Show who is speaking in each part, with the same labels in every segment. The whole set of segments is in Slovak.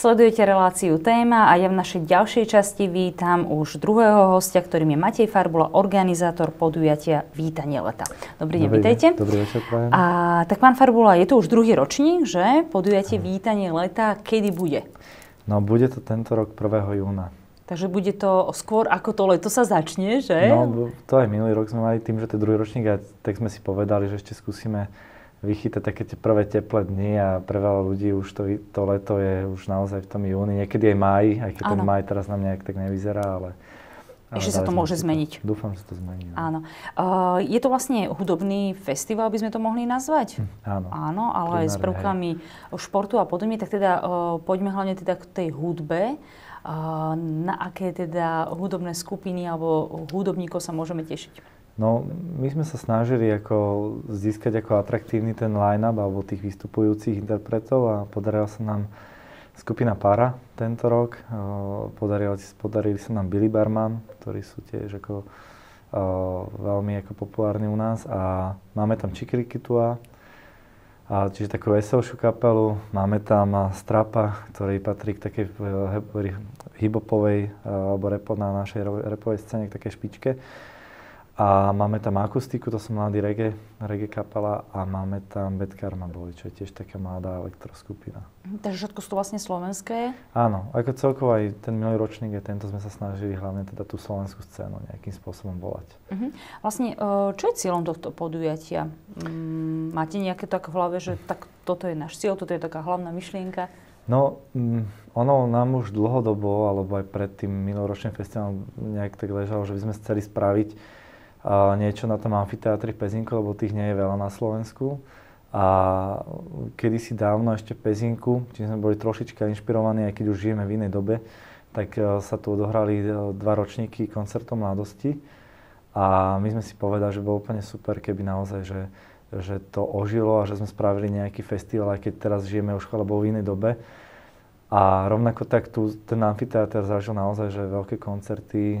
Speaker 1: Sledujete reláciu Téma a ja v našej ďalšej časti vítam už druhého hostia, ktorým je Matej Farbula, organizátor podujatia Vítanie leta. Dobrý deň, vítajte.
Speaker 2: Dobrý večer, prajem.
Speaker 1: A tak pán Farbula, je to už druhý ročník, že? Podujatie Vítanie leta, kedy bude?
Speaker 2: No, bude to tento rok 1. júna.
Speaker 1: Takže bude to skôr ako to leto sa začne, že?
Speaker 2: No, to aj minulý rok sme mali tým, že to je druhý ročník a tak sme si povedali, že ešte skúsime vychytať také tie prvé teplé dni a pre veľa ľudí už to, to leto je už naozaj v tom júni, niekedy aj máji, aj keď ano. ten máj teraz nám nejak tak nevyzerá, ale...
Speaker 1: Ešte sa to môže zmeniť.
Speaker 2: Dúfam, že to zmení.
Speaker 1: No. Áno. Uh, je to vlastne hudobný festival, by sme to mohli nazvať?
Speaker 2: Hm, áno.
Speaker 1: Áno, ale aj s prvkami hej. športu a podobne. Tak teda uh, poďme hlavne teda k tej hudbe. Uh, na aké teda hudobné skupiny alebo hudobníkov sa môžeme tešiť?
Speaker 2: No, my sme sa snažili ako získať ako atraktívny ten line-up alebo tých vystupujúcich interpretov a podarila sa nám skupina Para tento rok. Podarili, podarili sa nám Billy Barman, ktorí sú tiež ako veľmi ako populárni u nás a máme tam Čikrikitua, a čiže takú veselšiu kapelu. Máme tam Strapa, ktorý patrí k takej hibopovej alebo repo na našej repovej scéne, k takej špičke. A máme tam akustiku, to sú mladí reggae, reggae kapela a máme tam Bad Karma boli, čo je tiež taká mladá elektroskupina.
Speaker 1: Mhm, takže všetko sú to vlastne slovenské?
Speaker 2: Áno, ako celkovo aj ten milý ročník je tento, sme sa snažili hlavne teda tú slovenskú scénu nejakým spôsobom volať.
Speaker 1: Uh-huh. Vlastne, e, čo je cieľom tohto podujatia? Mm, máte nejaké tak v hlave, že tak toto je náš cieľ, toto je taká hlavná myšlienka?
Speaker 2: No, mm, ono nám už dlhodobo, alebo aj pred tým minuloročným festivalom nejak tak ležalo, že by sme chceli spraviť niečo na tom amfiteátri v Pezinku, lebo tých nie je veľa na Slovensku. A kedysi dávno ešte v Pezinku, či sme boli trošička inšpirovaní, aj keď už žijeme v inej dobe, tak e, sa tu odohrali e, dva ročníky koncertov mladosti. A my sme si povedali, že bolo úplne super, keby naozaj, že, že to ožilo a že sme spravili nejaký festival, aj keď teraz žijeme už alebo v inej dobe a rovnako tak tu ten amfiteáter zažil naozaj, že veľké koncerty, e,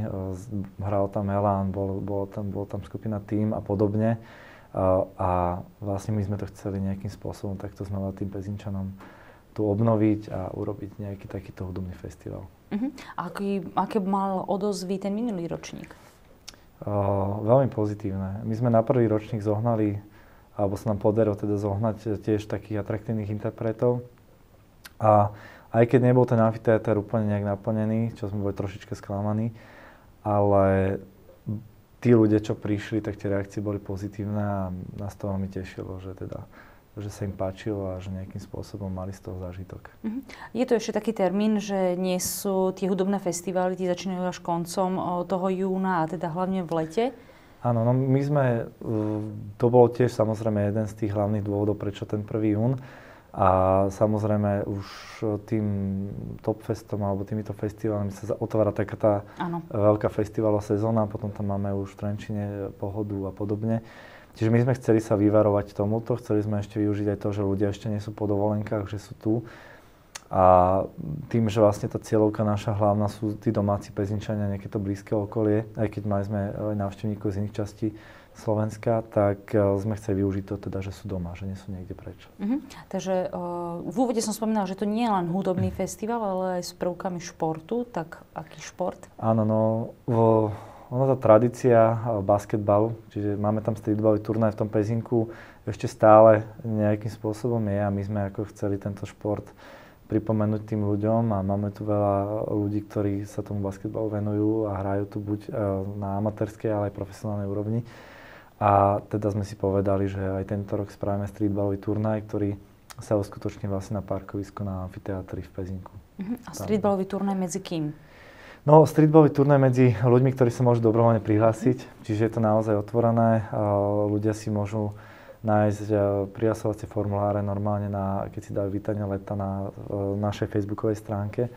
Speaker 2: hral tam Elán, bol, bol, tam, bol tam skupina Tým a podobne. A, a vlastne my sme to chceli nejakým spôsobom takto znova tým Pezinčanom tu obnoviť a urobiť nejaký takýto hudobný festival.
Speaker 1: Uh-huh. Aký, aké mal odozvy ten minulý ročník?
Speaker 2: Uh, veľmi pozitívne. My sme na prvý ročník zohnali, alebo sa nám podarilo teda zohnať tiež takých atraktívnych interpretov. A aj keď nebol ten amfiteáter úplne nejak naplnený, čo sme boli trošičke sklamaní, ale tí ľudia, čo prišli, tak tie reakcie boli pozitívne a nás to veľmi tešilo, že teda že sa im páčilo a že nejakým spôsobom mali z toho zážitok. Uh-huh.
Speaker 1: Je to ešte taký termín, že nie sú tie hudobné festivály, tie začínajú až koncom toho júna a teda hlavne v lete?
Speaker 2: Áno, no my sme, to bolo tiež samozrejme jeden z tých hlavných dôvodov, prečo ten 1. jún, a samozrejme už tým Topfestom alebo týmito festivalmi sa otvára taká tá ano. veľká festivalová sezóna, potom tam máme už v Trenčine pohodu a podobne. Čiže my sme chceli sa vyvarovať tomuto, chceli sme ešte využiť aj to, že ľudia ešte nie sú po dovolenkách, že sú tu. A tým, že vlastne tá cieľovka naša hlavná sú tí domáci pezinčania, nejaké to blízke okolie, aj keď mali sme aj návštevníkov z iných častí, Slovenska, tak e, sme chceli využiť to teda, že sú doma, že nie sú niekde preč.
Speaker 1: Uh-huh. Takže uh, v úvode som spomínala, že to nie je len hudobný uh-huh. festival, ale aj s prvkami športu. Tak aký šport?
Speaker 2: Áno, no, vo, ono tá tradícia e, basketbalu, čiže máme tam streetballový turnaj v tom Pezinku, ešte stále nejakým spôsobom je a my sme ako chceli tento šport pripomenúť tým ľuďom a máme tu veľa ľudí, ktorí sa tomu basketbalu venujú a hrajú tu buď na amatérskej, ale aj profesionálnej úrovni. A teda sme si povedali, že aj tento rok spravíme streetballový turnaj, ktorý sa uskutoční vlastne na parkovisku na amfiteátri v Pezinku.
Speaker 1: Uh-huh. A streetballový turnaj medzi kým?
Speaker 2: No, streetballový turnaj medzi ľuďmi, ktorí sa môžu dobrovoľne prihlásiť, uh-huh. čiže je to naozaj otvorené. Ľudia si môžu nájsť prihlasovacie formuláre normálne, na, keď si dajú vítanie leta na našej facebookovej stránke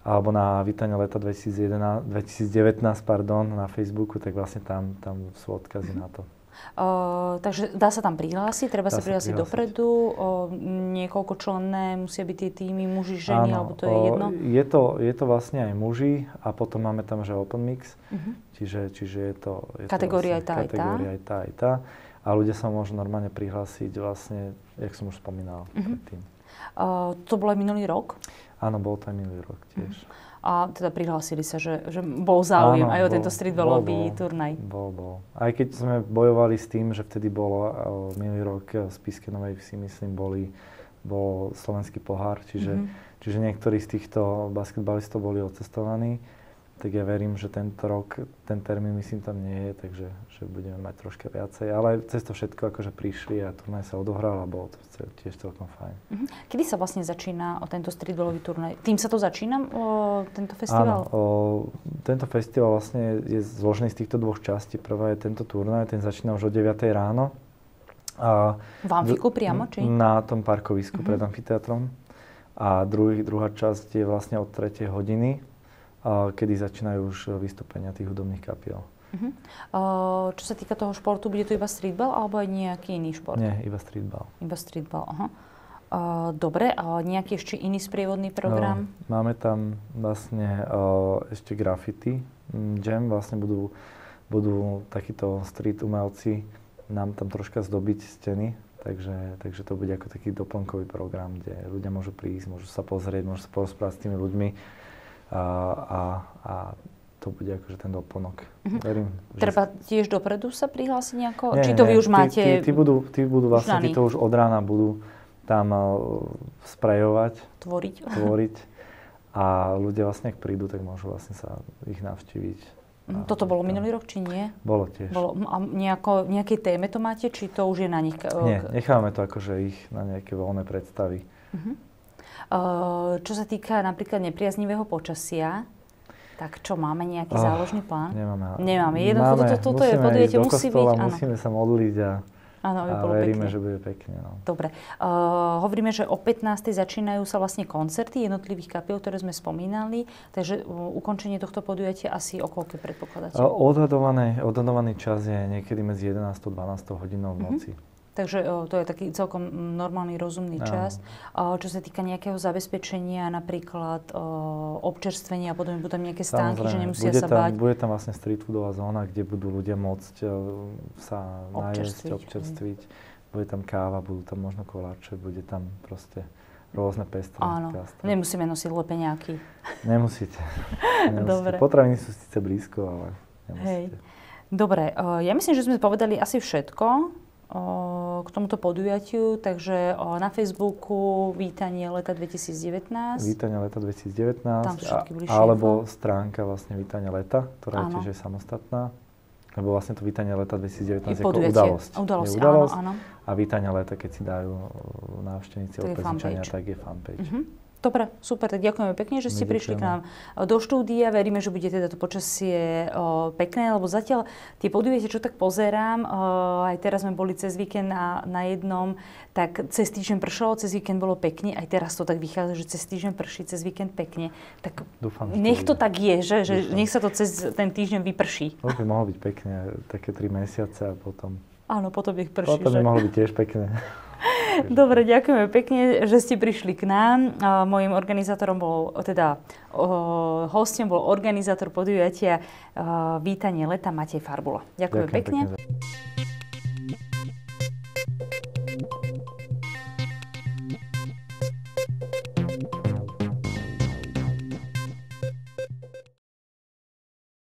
Speaker 2: alebo na Vítanie leta 2011, 2019 pardon, na Facebooku, tak vlastne tam, tam sú odkazy na to.
Speaker 1: Uh, takže dá sa tam prihlásiť, treba dá sa prihlásiť dopredu, uh, niekoľko členné musia byť tie týmy, muži, ženy, Áno, alebo to je jedno?
Speaker 2: Je to, je to vlastne aj muži a potom máme tam, že open mix, uh-huh. čiže, čiže je to... Je
Speaker 1: kategória to vlastne,
Speaker 2: aj tá, kategória aj tá, aj tá. A ľudia sa môžu normálne prihlásiť vlastne, jak som už spomínal uh-huh. predtým.
Speaker 1: Uh, to bol aj minulý rok?
Speaker 2: Áno, bol to aj minulý rok tiež.
Speaker 1: A teda prihlásili sa, že, že bol záujem
Speaker 2: Áno,
Speaker 1: aj o
Speaker 2: bol,
Speaker 1: tento streetballový turnaj.
Speaker 2: Bol, bol. Aj keď sme bojovali s tým, že vtedy bolo uh, minulý rok v Spiske Novej Vsi, myslím, boli, bol slovenský pohár, čiže, mm-hmm. čiže niektorí z týchto basketbalistov boli odcestovaní tak ja verím, že tento rok ten termín myslím tam nie je, takže že budeme mať troška viacej. Ale cez to všetko akože prišli a turnaj sa odohral a bolo to tiež celkom fajn.
Speaker 1: Uh-huh. Kedy sa vlastne začína o tento streetballový turnaj? Tým sa to začína, o, tento festival?
Speaker 2: Áno, o, tento festival vlastne je zložený z týchto dvoch častí. Prvá je tento turnaj, ten začína už o 9 ráno.
Speaker 1: A v Amfiku priamo, či?
Speaker 2: Na tom parkovisku uh-huh. pred amfiteátrom. A druhý, druhá časť je vlastne od 3 hodiny kedy začínajú už vystúpenia tých hudobných kapiel. Uh-huh.
Speaker 1: Uh, čo sa týka toho športu, bude to iba streetball alebo aj nejaký iný šport?
Speaker 2: Nie, iba streetball.
Speaker 1: Iba streetball, aha. Uh, dobre, a nejaký ešte iný sprievodný program?
Speaker 2: Uh, máme tam vlastne uh, ešte graffiti jam, vlastne budú, budú takíto street umelci nám tam troška zdobiť steny, takže, takže to bude ako taký doplnkový program, kde ľudia môžu prísť, môžu sa pozrieť, môžu sa porozprávať s tými ľuďmi a, a, to bude akože ten doplnok.
Speaker 1: Mm-hmm. Verím, že... Treba tiež dopredu sa prihlásiť nejako?
Speaker 2: Nie,
Speaker 1: Či to vy už
Speaker 2: tí,
Speaker 1: máte
Speaker 2: tí, tí, budú, tí budú vlastne, tí to už od rána budú tam uh, sprejovať.
Speaker 1: Tvoriť.
Speaker 2: Tvoriť. A ľudia vlastne, ak prídu, tak môžu vlastne sa ich navštíviť.
Speaker 1: Mm, toto bolo minulý rok, či nie?
Speaker 2: Bolo tiež. Bolo.
Speaker 1: A nejako, nejakej téme to máte, či to už je na nich?
Speaker 2: Nie, nechávame to akože ich na nejaké voľné predstavy. Uh-huh.
Speaker 1: Uh, čo sa týka napríklad nepriaznivého počasia, tak čo, máme nejaký oh, záložný plán?
Speaker 2: Nemáme.
Speaker 1: Nemáme. Jedno, máme, toto, toto je, podujete, musí byť.
Speaker 2: Áno. Musíme sa modliť a,
Speaker 1: áno,
Speaker 2: a veríme, pekne. že bude pekne. No.
Speaker 1: Dobre. Uh, hovoríme, že o 15. začínajú sa vlastne koncerty jednotlivých kapiel, ktoré sme spomínali. Takže uh, ukončenie tohto podujatia asi o koľko predpokladáte? Uh,
Speaker 2: odhadovaný, odhadovaný čas je niekedy medzi 11 a 12 hodinou v noci. Uh-huh.
Speaker 1: Takže o, to je taký celkom normálny, rozumný čas. O, čo sa týka nejakého zabezpečenia, napríklad o, občerstvenia a potom budú tam nejaké stánky, Samozrejme, že nemusia
Speaker 2: bude
Speaker 1: sa
Speaker 2: tam,
Speaker 1: báť.
Speaker 2: Bude tam vlastne street foodová zóna, kde budú ľudia môcť o, sa najesť, občerstviť. Bude tam káva, budú tam možno koláče, bude tam proste rôzne pestré.
Speaker 1: Áno, gastre. nemusíme nosiť lepeňáky.
Speaker 2: Nemusíte. nemusíte.
Speaker 1: Dobre.
Speaker 2: Potraviny sú síce blízko, ale nemusíte. Hej.
Speaker 1: Dobre, ja myslím, že sme povedali asi všetko k tomuto podujatiu, takže na Facebooku Vítanie leta 2019.
Speaker 2: Vítanie leta 2019. Tam a, alebo stránka vlastne Vítanie leta, ktorá je tiež je samostatná. Lebo vlastne to Vítanie leta 2019 je ako udalosť.
Speaker 1: Udalosť,
Speaker 2: je udalosť
Speaker 1: áno, áno.
Speaker 2: A Vítanie leta, keď si dajú návštevníci od tak je fanpage. Uh-huh.
Speaker 1: Dobre, super, tak ďakujeme pekne, že ste My prišli k nám do štúdia. Veríme, že bude teda to počasie o, pekné, lebo zatiaľ tie podujete, čo tak pozerám, o, aj teraz sme boli cez víkend na, na jednom, tak cez týždeň pršalo, cez víkend bolo pekne, aj teraz to tak vychádza, že cez týždeň prší, cez víkend pekne. Tak
Speaker 2: Dúfam,
Speaker 1: nech to tak je, že, že nech sa to cez ten týždeň vyprší.
Speaker 2: To by mohlo byť pekne, také tri mesiace a potom...
Speaker 1: Áno, potom ich prší.
Speaker 2: Potom by mohlo byť tiež pekné.
Speaker 1: Dobre, ďakujeme pekne, že ste prišli k nám. Mojím organizátorom bol, teda hostom bol organizátor podujatia Vítanie leta Matej Farbula. Ďakujem, ďakujem pekne. pekne.